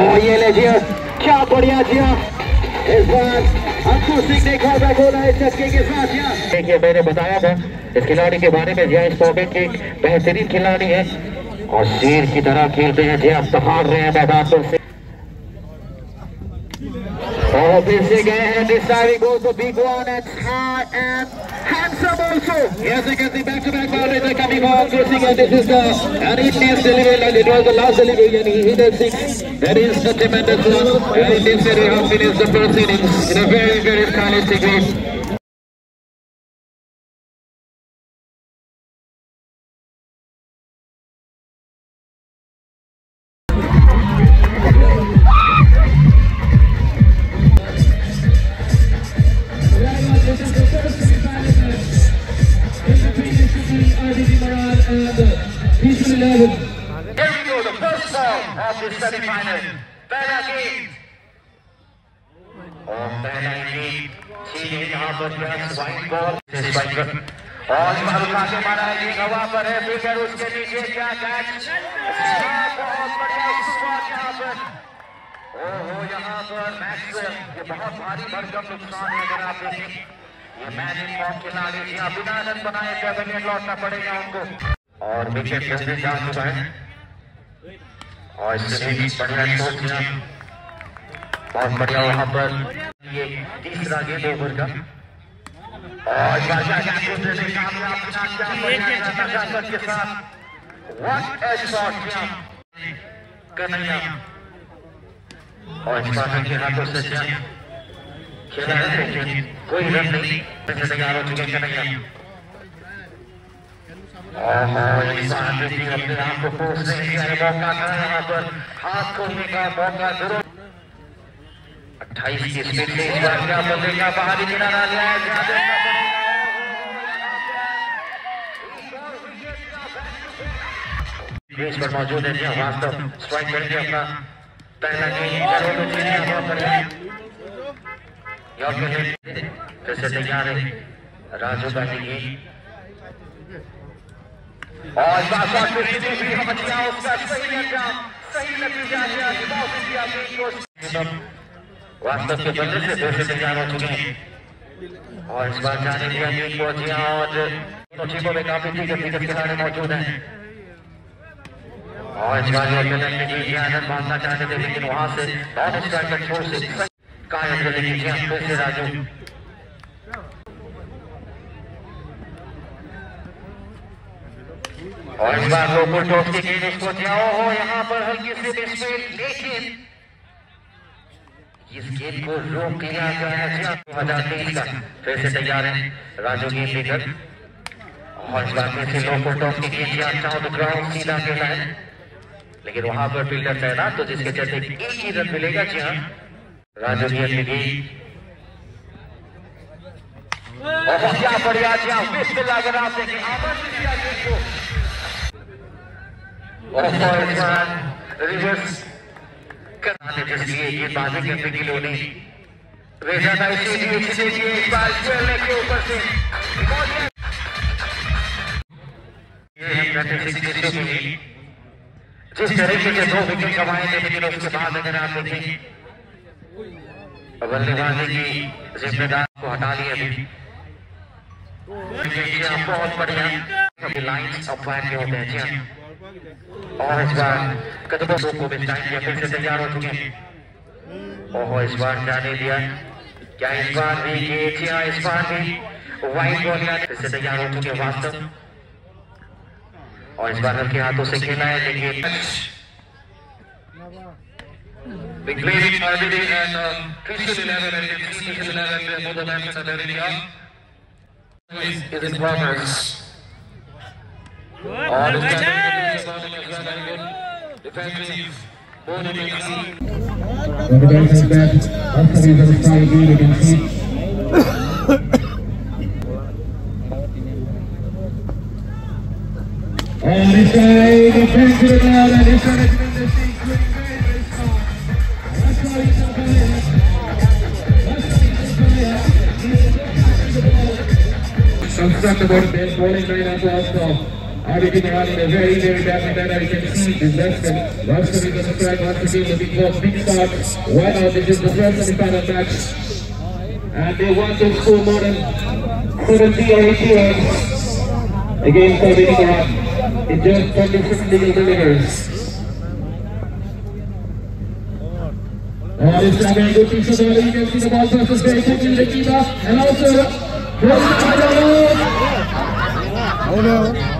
یہ لے جیف کیا دیکھئے میں نے بتایا تھا، اس کھلاڑی کے بارے میں جیف پوبیٹ ایک بہترین کھلاڑی ہے۔ اور شیر کی طرح کھیلتے ہیں جیف تفاق رہے ہیں میدان پر۔ سے Oh, Bishop and this time deciding goes for big one. It's high and handsome also. Yes, I can see back-to-back boundaries are coming on. Crossing and this is the unintense delivery and it was the last delivery and he hit a six. That is the tremendous one. And it is how finished the first innings in a very, very stylistic way. Russell of the اور پہلا game چینے کے نیچے کیا catch لوٹنا پڑے گا اور اور اس سے بھی بڑھیا سوچنا بہت بڑھیا وہاں پر۔ یہ تیسرا گیٹ اوور کا اور کے ساتھ۔ کنیا اور شاشا کے ہاتھوں سے کھیلا ہے لیکن کوئی رن نہیں۔ کنیا اور انسان دیکھیے اپنے آپ کو پوچھنے کا موقع تھا یہاں پر ہاتھ کھولنے کا موقع ضرور اٹھائیس کی اسپیڈ سے اس بار کیا بندے کا باہری کنارہ لیا ہے جہاں دیکھنا پڑے بیس پر موجود ہے جہاں واسطہ سوائپ کر کے اپنا پہلا گیم کرو تو چیزیں ہوا پر ہے یاد پھر سے تیار ہے راجو کا گیم اور بابا کی بھی بچنا اس کا صحیح انجام صحیح نتیجہ ہے بہت انڈیا کی کوشش واستو کے بدل سے پیسے تیار ہو چکے ہیں اور اس بار جانے دیا نیو پہنچیاں اور ٹیموں میں کافی دیگر دیگر کھلاڑی موجود ہیں۔ اور اس بار یہ کلن کی جی زیادت ماننا چاہتے تھے، لیکن وہاں سے بہت اچھا کنٹرول سے قائم کرنے کی پیسے راجو۔ اور اس بار لوگ کو ٹاپ کی ٹیم اس کو جاؤ ہو یہاں پر ہلکی سے ڈسپیل لیکن اس گیم کو روک کیا گیا ہے دو ہزار تیئیس کا پھر سے تیار ہیں راجو گیم لیڈر اور اس بار پھر سے لوگوں ٹاپ کی ٹیم جی آپ چاہو تو گراؤنڈ سیدھا کھیلا ہے لیکن وہاں پر فیلڈر تعینات تو جس کے چلتے ایک ہی رن ملے گا جی ہاں راجو گیم لگی بہت کیا بڑھیا جی ہاں بسم اللہ کے راستے کی آمد کیا جس کو جس لیے کے طریقے سے دو وکٹ کمائے تھے لیکن اس کے بعد اگر آپ دیکھیں بلے بازی کی ذمہ دار کو ہٹا لیا ابھی بہت بڑھیا لائن اپ فائر کے ہوتے ہیں Ovaj zvan, kad bo zvuk obetanja, kad se zemljava tu miši. Ovaj zvan na nedija, kja je zvan vi, kje je cija je zvan vi, ovaj zvan na nedija, kad se zemljava tu miši vastav. Ovaj zvan na kje hato se kje na je nekje. The great tragedy and Christian 11 and Christian 11 and Modern Lambs and Arabia is in progress. All the time. When the ball is back, after he was fouled good against him. And this guy defends it now, and he's trying to defend he's not coming in. That's why he's not coming in everything around in a very, very bad manner. You can see investment. is again, the strike, once again, looking for big starts. Why not? This is the first and final match. And they want to score more than 70 or 80. Again, Corbin around. Just 26 delivers. Oh, this time, a good piece of ball. You can see the ball passes very quickly to Kiba. And also, Rosa Adamo. Oh no.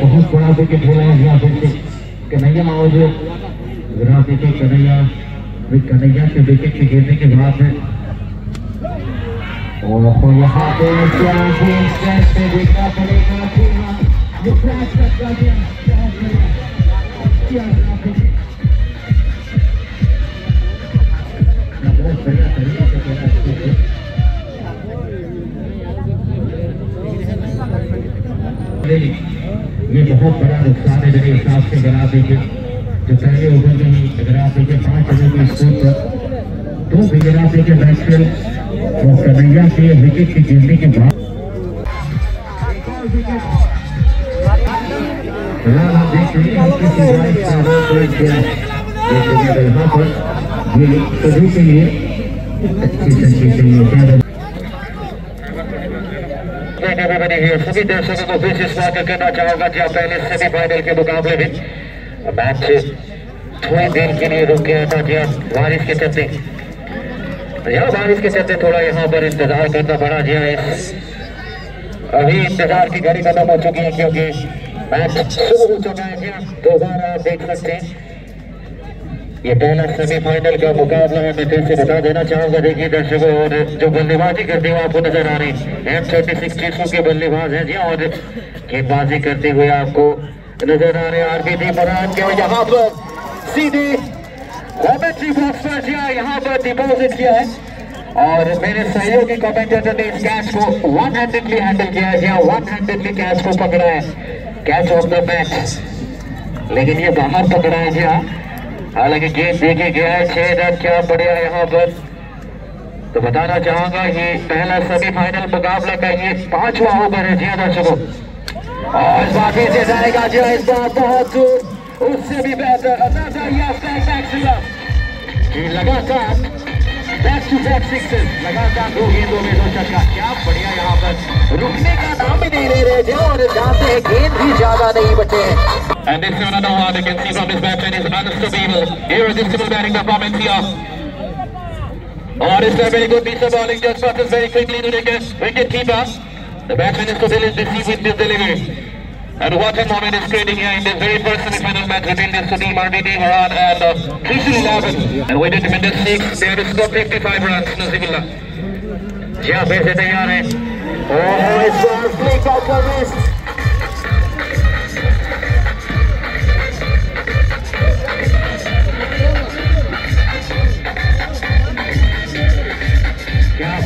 بہت بڑا wicket بنایا کنیا معاوض graph دیکھیں کنیا بھی کنیا کے بیٹے کے گرنے کے بعد ہے اور اپنے یہاں پہ دیکھا پڑے گا Thank you. یہ بہت بڑا نقصان ہے جنہیں حساب کے گرا دے کے جو پہلے اوور میں گرا دے کے پانچ اوور کی اسکور پر دو بھی گرا دے کے بیٹ اور کنیا کے وکٹ کی گرنے کے بعد۔ آپ دیکھ ہیں پر یہ سبھی کے لیے اچھی سے بھی بنی ہوئی ہے سبھی دیشوں کو میں پھر اس بات کہنا چاہوں گا کہ آپ پہلے سیمی فائنل کے مقابلے میں میچ تھوڑی دیر کے لیے رک گیا تھا جی ہاں بارش کے چلتے یہاں بارش کے چلتے تھوڑا یہاں پر انتظار کرنا پڑا جی ہاں ابھی انتظار کی گھڑی ختم ہو چکی ہے کیونکہ میچ شروع ہو چکا ہے جی دوبارہ آپ دیکھ سکتے ہیں یہ پہلا سیمی فائنل کا مقابلہ ہے میں پھر سے بتا دینا چاہوں گا دیکھیے درشکوں اور جو بلے بازی کرتے ہوئے آپ کو نظر آ رہی ایم تھرٹی سکس چیسو کے بلے باز ہیں جی اور گیند بازی کرتے ہوئے آپ کو نظر آ رہے جی آر بی ڈی بران کے یہاں پر سیدھے کامنٹری باکس پر جیا یہاں پر ڈپوزٹ کیا ہے۔ اور میرے سہیوگی کامنٹیٹر نے اس کیچ کو ون ہینڈڈلی ہینڈل کیا ہے۔ جی ہاں ون کیچ کو پکڑا ہے۔ کیچ آف دا میچ لیکن یہ باہر پکڑا ہے جی ہاں حالانکہ گیند دیکھے گیا ہے چھے رن کیا پڑے ہیں یہاں پر۔ تو بتانا چاہوں گا یہ پہلا سبی فائنل مقابلہ کا یہ پانچواں اوور ہے جی شکو اور اس بار سے جائے گا جو اس بار بہت دور، اس سے بھی بہتر۔ اندازہ یافتہ ایک میکسیمم لگاتار۔ بیسٹ ٹو بیسٹ سکس لگاتار دو گیندوں میں دو چکا کیا بڑھیا یہاں پر رکنے کا نام بھی نہیں لے رہے تھے اور جانتے ہیں گیند بھی زیادہ نہیں بچے ہیں And this is another one, you can see from this batsman, is unstoppable, irresistible batting performance here. Oh, this is a very good piece of bowling, just passes very quickly to the guest, wicket keeper. The batsman is to deceive with this delivery. And what a moment is creating here in this very first semi-final match between the city Marwari Haran and uh, Trishul Laban. And waited to minute 6, they had 55 runs, Nasibullah. Yeah, pace se. Oh, it's a flick of the wrist. yeah,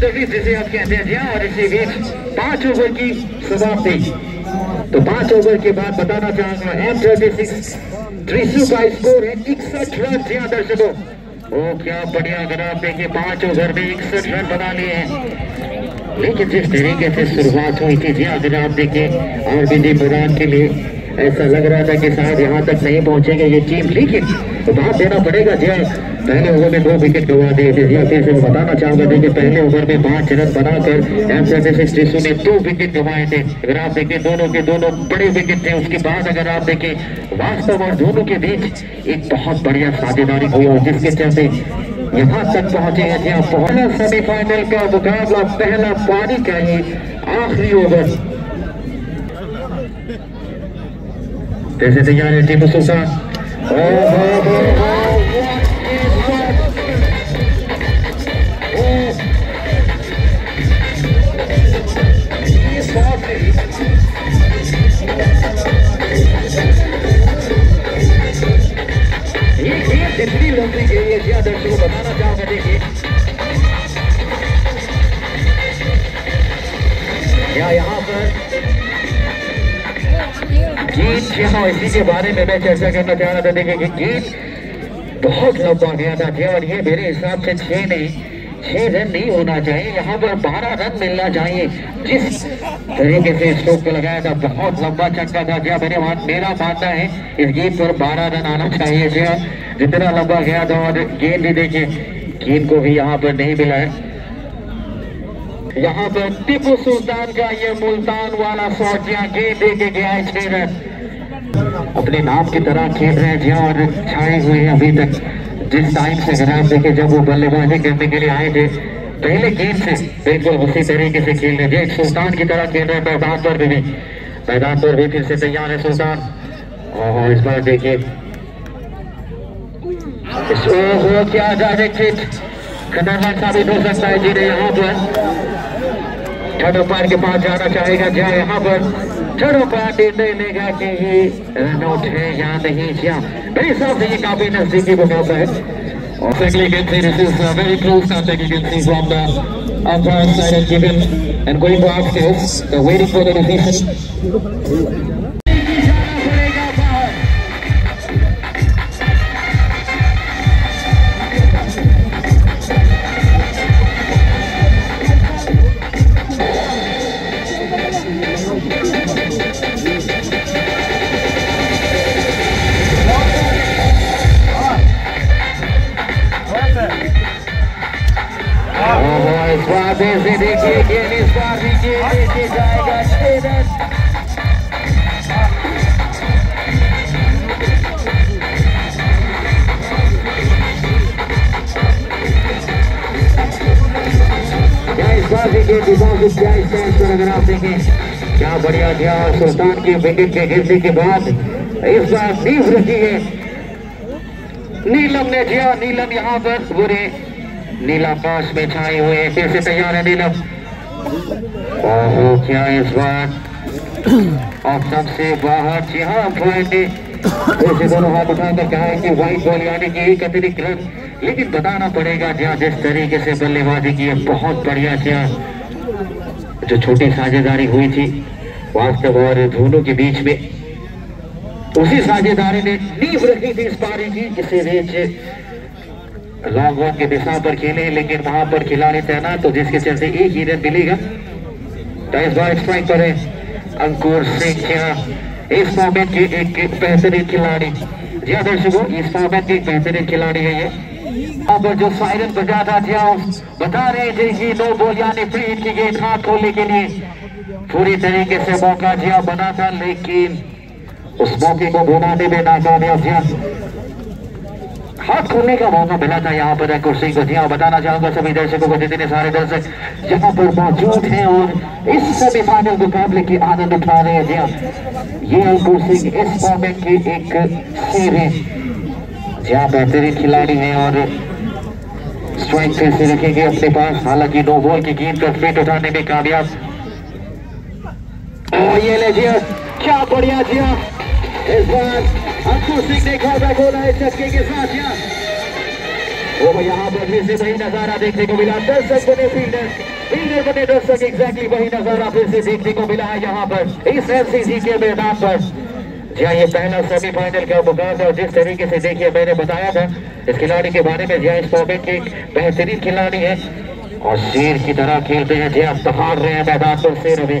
تفریح جسے آپ کہتے ہیں جی ہاں، اور اسی بیچ پانچ over کی سماپتی تو پانچ اوور کے بعد بتانا چاہوں گا ایم تھرٹی سکس تریسو کا اسکور ہے اکسٹھ رن جی ہاں درشکوں۔ وہ کیا بڑھیا اگر آپ دیکھیں پانچ اوور میں اکسٹھ رن بنا لیے ہیں۔ لیکن جس طریقے سے شروعات ہوئی تھی جی ہاں اگر آپ دیکھیں بی بندی بران کے لیے ایسا لگ رہا تھا کہ شاید یہاں تک نہیں پہنچیں گے یہ ٹیم۔ لیکن بات دینا پڑے گا جی ہاں، پہلے اوور میں دو وکٹ گوا دے تھے یا پھر میں بتانا چاہوں گا کہ پہلے اوور میں پانچ رن بنا کر ایم سی ایس ایس ٹیسو نے دو وکٹ گوائے تھے۔ اگر آپ دیکھیں دونوں کے دونوں بڑے وکٹ تھے۔ اس کے بعد اگر آپ دیکھیں واسطہ اور دونوں کے بیچ ایک بہت بڑھیا سادے داری ہوئی اور جس کے چلتے یہاں تک پہنچے ہیں جہاں پہلا سیمی فائنل کا مقابلہ پہلا پانی کا ہی آخری اوور۔ پیسے تیار ہے ٹیم سلطان؟ کے بارے میں میں چرچا کرنا چاہ رہا تھا دیکھیں کہ گیند بہت لمبا گیا تھا کہ اور یہ میرے حساب سے چھ نہیں، چھ رن نہیں ہونا چاہیے، یہاں پر بارہ رن ملنا چاہیے۔ جس طریقے سے اسٹوک کو لگایا تھا، بہت لمبا چکا تھا۔ کیا میرے وہاں میرا ماننا ہے؟ اس گیند پر بارہ رن آنا چاہیے۔ تھا جتنا لمبا گیا تھا اور گیند بھی دیکھیں، گیند کو بھی یہاں پر نہیں ملا ہے۔ یہاں پر ٹیپو سلطان کا یہ ملتان والا سوچیاں یہاں گیند دے کے گیا ہے چھ رن۔ اپنے نام کی طرح کھیل رہے ہیں تھے اور چھائے ہوئے ہیں ابھی تک۔ جس ٹائم سے اگر آپ دیکھیں جب وہ بلے بازی کرنے کے لیے آئے تھے، پہلے گیم سے بالکل اسی طریقے سے کھیل رہے ہیں ایک سلطان کی طرح کھیل رہے ہیں میدان پر بھی میدان پر بھی پھر سے تیار ہے سلطان۔ اور اس بار دیکھیے۔ خطرناک ثابت ہو سکتا ہے۔ جی نے یہاں پر۔ ٹھڈو پار کے پاس جانا چاہے گا۔ جہاں یہاں پر۔ چڑھو پاٹی دینے گا کہ یہ رنوٹ ہے یا نہیں کیا بھئی صاحب سے یہ کافی نزدیکی بکاتا ہے اور سیکلی گنسی this is a very close contact you can see from the umpire side and given and going to ask is waiting for the decision وہاں سے دیکھیے گیل اس بار نیچے دیکھے جائے گا اسٹیڈس اگر آپ کیا بڑھیا گیا سلطان کی وکٹ کے گرنے کے بعد اس بار نیف رکھی ہے نیلم نے کیا نیلم یہاں پر برے نیلا پاس میں چھائی ہوئے کیسے تیار ہے نیلم اوہو کیا اس بار آپ سب سے باہر چہاں پھائیں نے دوسرے دونوں ہاتھ اٹھا کر کہا ہے کہ وائٹ بول یعنی کی ایک اترک کرن لیکن بتانا پڑے گا جہاں جس طریقے سے بلے بازی کی ہے بہت بڑیا کیا جو چھوٹی ساجھے داری ہوئی تھی واستو اور دھونوں کے بیچ میں اسی ساجھے داری نے نیو رکھی تھی اس پاری کی جسے ریچ لانگ آن کے دفاع پر کھیلے، لیکن وہاں پر کھلاڑی تعینات تو جس کے چلتے ایک ہی رن ملے گا۔ ٹائف بار اسٹرائک پر ہے۔ انکور سنگھ کیا ہاں۔ اس مومنٹ کے ایک بہترین کھلاڑی۔ جی ہاں درشکوں اس مومنٹ کے ایک بہترین کھلاڑی ہے یہ۔ اب جو سائرن بجا تھا جی ہاں بتا رہے تھے کہ نو بول یعنی فیلڈ کی گیٹ ہاتھ کھولنے کے لیے۔ پوری طریقے سے موقع جی ہاں بنا تھا، لیکن اس موقع کو بنانے میں ناکامیاب جی ہاں ہاتھ کھولنے کا موقع ملا تھا یہاں پر کرسی کو۔ جی ہاں بتانا چاہوں گا سبھی درشکوں کو جتنے سارے درشک یہاں پر موجود ہیں اور اس سیمی فائنل مقابلے کی آنند اٹھا رہے ہیں۔ جی ہاں یہ کرسی اس مومنٹ کی ایک سیریز جی ہاں بہترین کھلاڑی ہیں اور اسٹرائک پھر سے رکھیں گے اپنے پاس۔ حالانکہ نو بال کی گیند کا فیٹ اٹھانے میں کامیاب۔ یہ لے جی ہاں، کیا بڑھیا جی ہاں۔ اس بار انکوشنگ دیکھا ہوگا گولا اس چسکے کے ساتھ یہاں وہ یہاں پر پھر سے وہی نظارہ دیکھنے کو ملا دستک بنے فیلڈر فیلڈر بنے دستک ایگزیکٹلی وہی نظارہ پھر سے دیکھنے کو ملا ہے یہاں پر اس ایف جہاں یہ پہلا سیمی فائنل کا مقابلہ اور جس طریقے سے دیکھئے میں نے بتایا تھا اس کھلاڑی کے بارے میں جہاں اس فارمیٹ کے بہترین کھلاڑی ہے اور شیر کی طرح کھیلتے ہیں جہاں سہار رہے ہیں میدان پر شیر ہمیں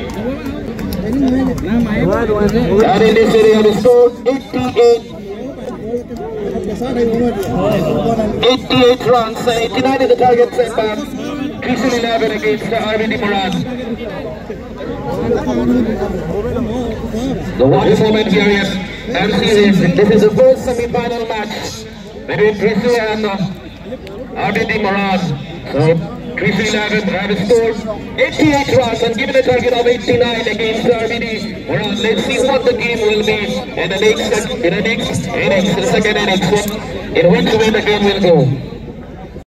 And Indian City have scored 88 88 runs and 89 is the target set by Christian 11 against the RVD Moran. The one moment here is MC is this is the first semi-final match between Christian and uh, RVD Moran. So Christian 11 have scored 88 runs and given a target of 89 against RVD Moran. Let's see what the game will be in the next in the next innings, the second innings. In which way the game will go.